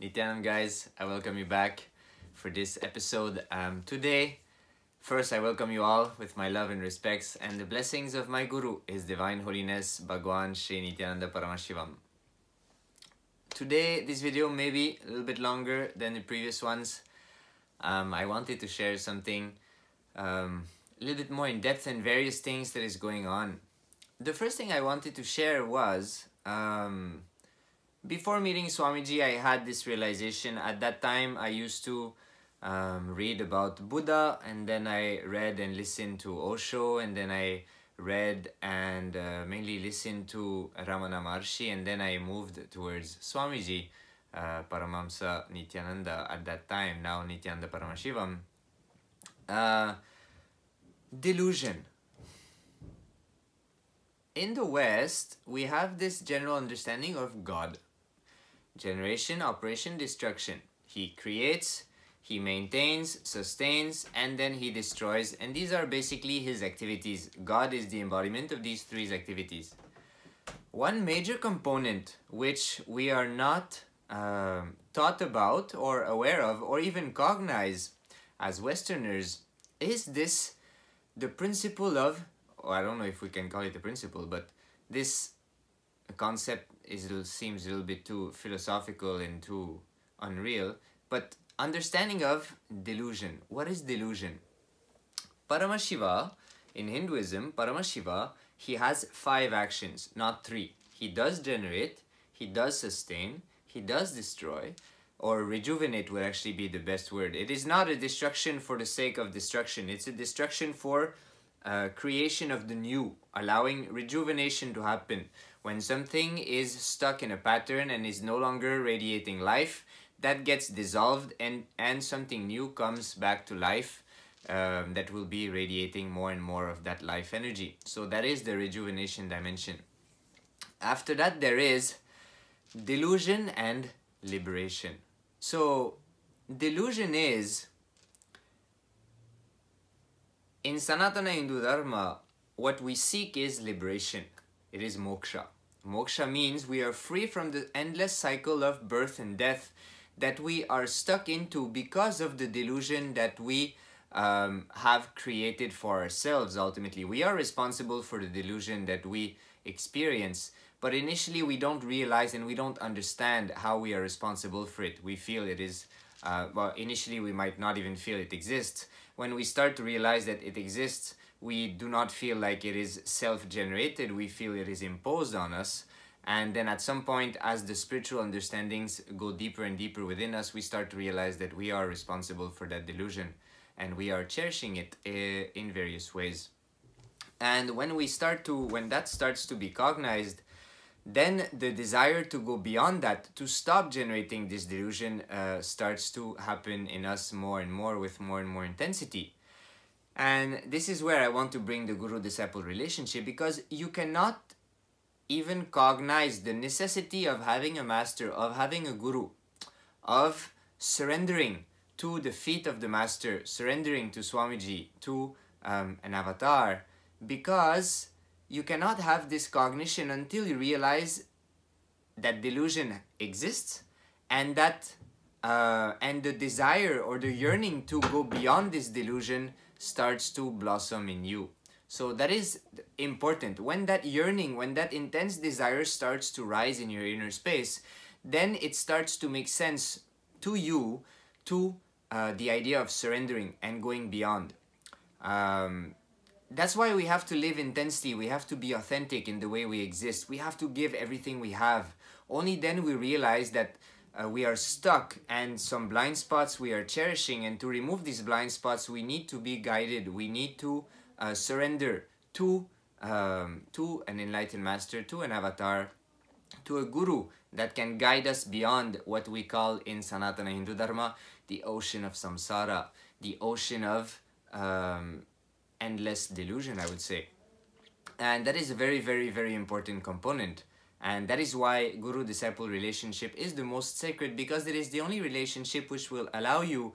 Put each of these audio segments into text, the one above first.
Nityanand guys, I welcome you back for this episode. Um, today, first I welcome you all with my love and respects and the blessings of my Guru, His Divine Holiness Bhagwan Sri Nithyananda Paramashivam. Today, this video may be a little bit longer than the previous ones. Um, I wanted to share something um, a little bit more in depth and various things that is going on. The first thing I wanted to share was um, before meeting Swamiji, I had this realization. At that time, I used to um, read about Buddha, and then I read and listened to Osho, and then I read and uh, mainly listened to Ramana Maharshi, and then I moved towards Swamiji, uh, Paramahamsa Nithyananda at that time, now Nithyananda Paramashivam. Uh, delusion. In the West, we have this general understanding of God generation, operation, destruction. He creates, he maintains, sustains, and then he destroys. And these are basically his activities. God is the embodiment of these three activities. One major component which we are not uh, taught about or aware of or even cognize as Westerners is this the principle of, or I don't know if we can call it a principle, but this concept is seems a little bit too philosophical and too unreal. But understanding of delusion. What is delusion? Paramashiva, in Hinduism, Paramashiva, he has five actions, not three. He does generate, he does sustain, he does destroy, or rejuvenate would actually be the best word. It is not a destruction for the sake of destruction. It's a destruction for uh, creation of the new, allowing rejuvenation to happen. When something is stuck in a pattern and is no longer radiating life, that gets dissolved and, and something new comes back to life um, that will be radiating more and more of that life energy. So that is the rejuvenation dimension. After that, there is delusion and liberation. So delusion is in Sanatana Hindu Dharma, what we seek is liberation. It is moksha. Moksha means we are free from the endless cycle of birth and death that we are stuck into because of the delusion that we um, have created for ourselves ultimately. We are responsible for the delusion that we experience, but initially we don't realize and we don't understand how we are responsible for it. We feel it is, uh, well, initially we might not even feel it exists. When we start to realize that it exists, we do not feel like it is self-generated, we feel it is imposed on us. And then at some point, as the spiritual understandings go deeper and deeper within us, we start to realize that we are responsible for that delusion and we are cherishing it eh, in various ways. And when we start to, when that starts to be cognized, then the desire to go beyond that, to stop generating this delusion, uh, starts to happen in us more and more with more and more intensity. And this is where I want to bring the guru disciple relationship because you cannot even cognize the necessity of having a master, of having a guru, of surrendering to the feet of the master, surrendering to Swamiji, to um, an avatar, because you cannot have this cognition until you realize that delusion exists and that uh, and the desire or the yearning to go beyond this delusion starts to blossom in you. So that is important. When that yearning, when that intense desire starts to rise in your inner space, then it starts to make sense to you to uh, the idea of surrendering and going beyond. Um, that's why we have to live intensely. We have to be authentic in the way we exist. We have to give everything we have. Only then we realize that uh, we are stuck and some blind spots we are cherishing and to remove these blind spots we need to be guided. We need to uh, surrender to um, to an enlightened master to an avatar to a guru that can guide us beyond what we call in Sanatana Hindu Dharma the ocean of samsara the ocean of um, endless delusion I would say. And that is a very very very important component and that is why guru-disciple relationship is the most sacred because it is the only relationship which will allow you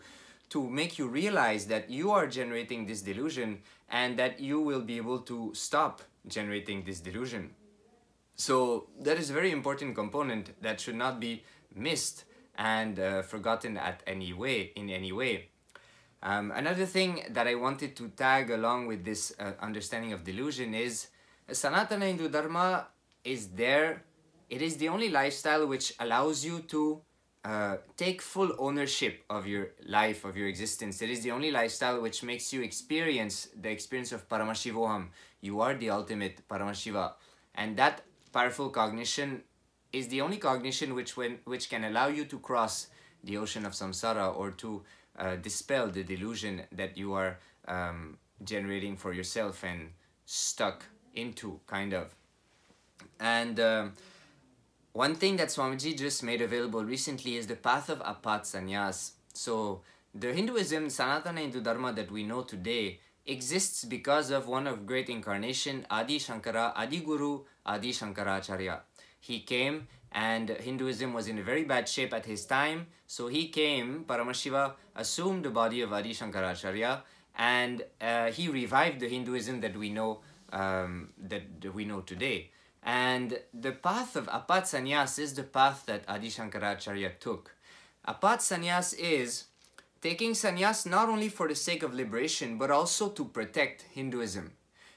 to make you realize that you are generating this delusion and that you will be able to stop generating this delusion. So that is a very important component that should not be missed and uh, forgotten at any way in any way. Um, another thing that I wanted to tag along with this uh, understanding of delusion is Sanatana Hindu Dharma is there. It is the only lifestyle which allows you to uh, take full ownership of your life, of your existence. It is the only lifestyle which makes you experience the experience of Paramashivoham. You are the ultimate Paramashiva. And that powerful cognition is the only cognition which, when, which can allow you to cross the ocean of samsara or to uh, dispel the delusion that you are um, generating for yourself and stuck into, kind of. And um, one thing that Swamiji just made available recently is the path of Apat Sannyas. So the Hinduism, Sanatana Hindu Dharma that we know today exists because of one of great incarnation, Adi Shankara, Adi Guru, Adi Shankaracharya. He came and Hinduism was in a very bad shape at his time. So he came, Paramashiva assumed the body of Adi Shankaracharya and uh, he revived the Hinduism that we know um, that, that we know today. And the path of Apat Sannyas is the path that Adi Shankaracharya took. Apat Sannyas is taking sannyas not only for the sake of liberation but also to protect Hinduism.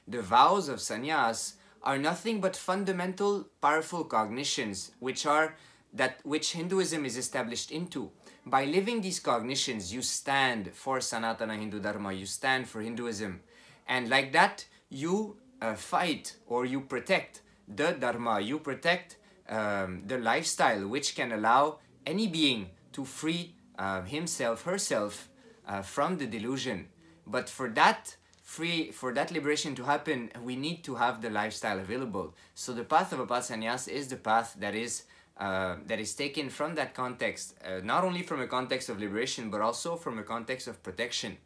The vows of sannyas are nothing but fundamental powerful cognitions which are that which Hinduism is established into. By living these cognitions, you stand for Sanatana Hindu Dharma, you stand for Hinduism. And like that, you uh, fight or you protect the Dharma, you protect um, the lifestyle which can allow any being to free uh, himself, herself uh, from the delusion. But for that free, for that liberation to happen, we need to have the lifestyle available. So the path of Apat Sannyas is the path that is uh, that is taken from that context, uh, not only from a context of liberation, but also from a context of protection.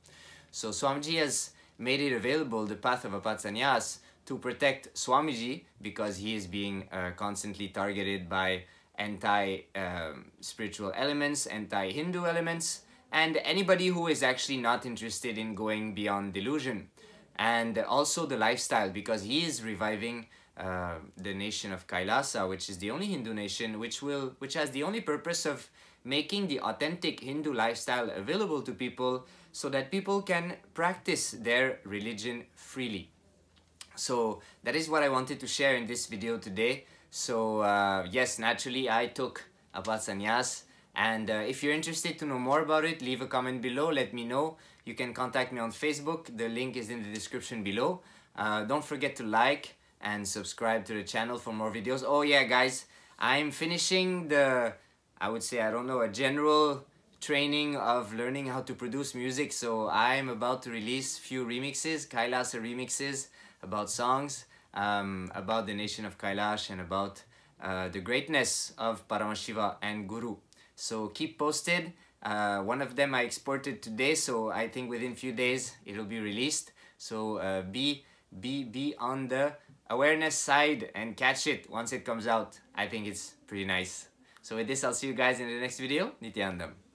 So Swamiji has made it available, the path of Apat Sannyas, to protect Swamiji because he is being uh, constantly targeted by anti-spiritual um, elements, anti-Hindu elements, and anybody who is actually not interested in going beyond delusion. And also the lifestyle because he is reviving uh, the nation of Kailasa, which is the only Hindu nation which will which has the only purpose of making the authentic Hindu lifestyle available to people so that people can practice their religion freely. So that is what I wanted to share in this video today. So uh, yes, naturally I took Apat Sannyas and uh, if you're interested to know more about it, leave a comment below, let me know. You can contact me on Facebook, the link is in the description below. Uh, don't forget to like and subscribe to the channel for more videos. Oh yeah guys, I'm finishing the, I would say, I don't know, a general training of learning how to produce music. So I'm about to release few remixes, Kailasa remixes about songs, um, about the nation of Kailash and about uh, the greatness of Paramashiva and Guru. So keep posted. Uh, one of them I exported today, so I think within few days it'll be released. So uh, be be be on the awareness side and catch it once it comes out. I think it's pretty nice. So with this, I'll see you guys in the next video. Nithyanandam.